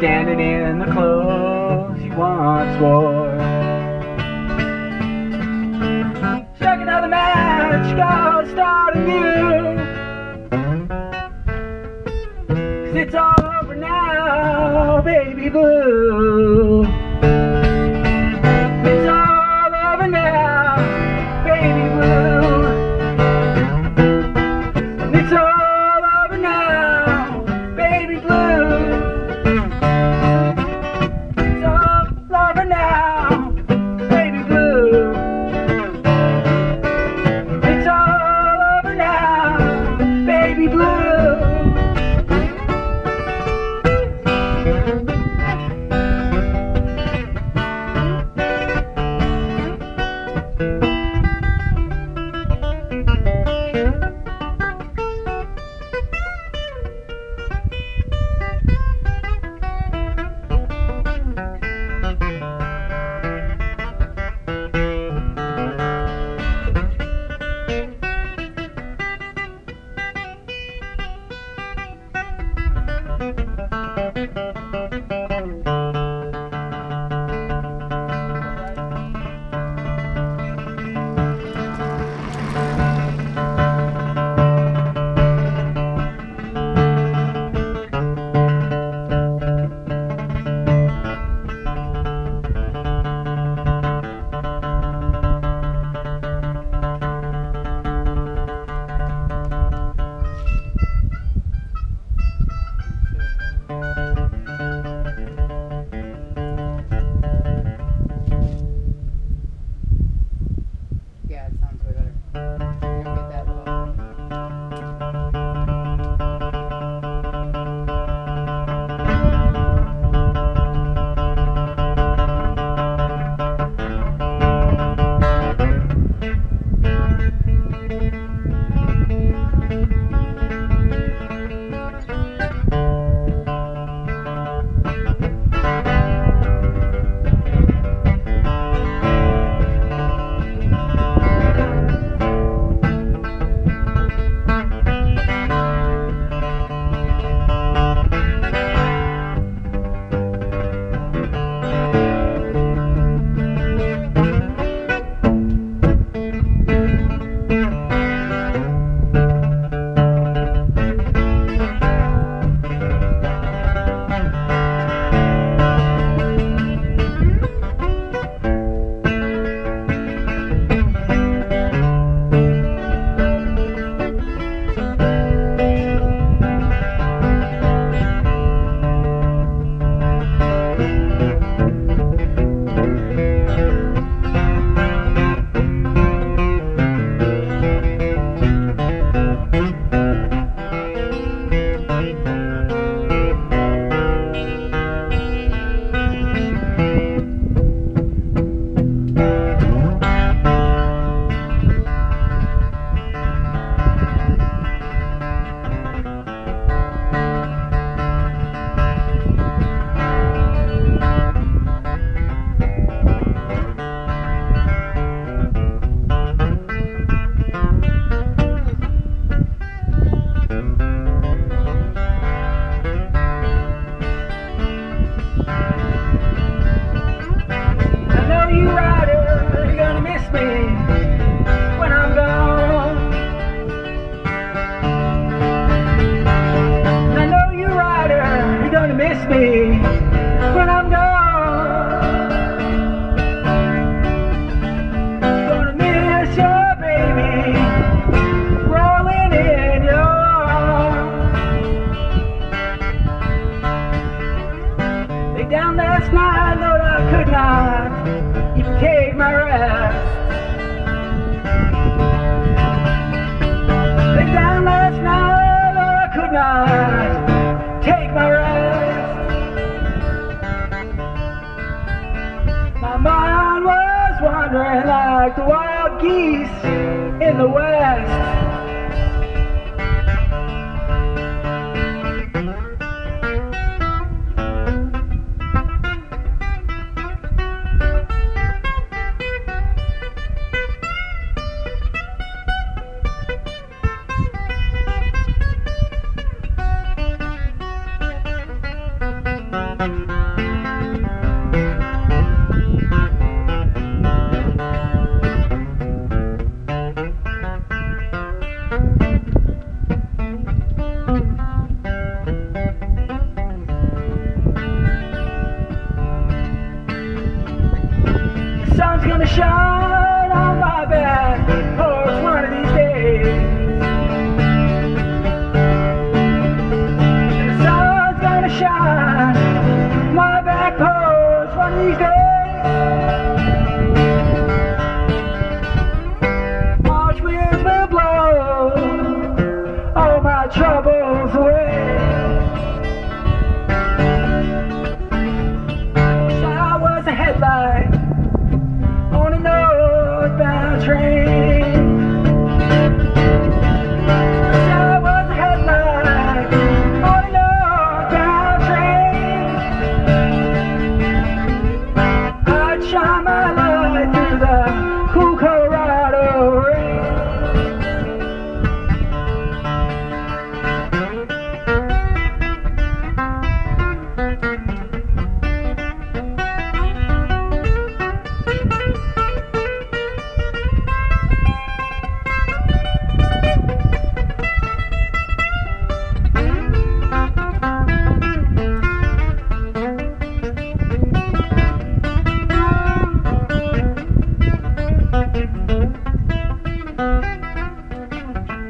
standing in the clothes he once wore. Strike another match, go start anew. Cause it's all over now, baby blue. like the wild geese in the west.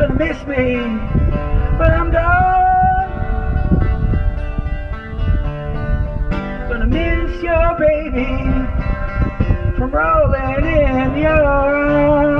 gonna miss me, but I'm gone. Gonna miss your baby from rolling in your arms.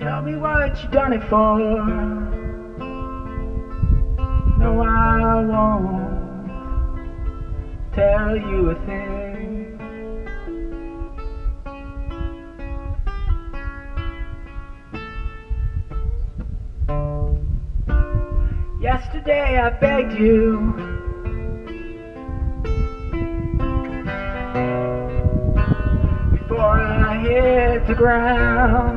Tell me what you done it for. No, I won't tell you a thing. Yesterday I begged you. Ground.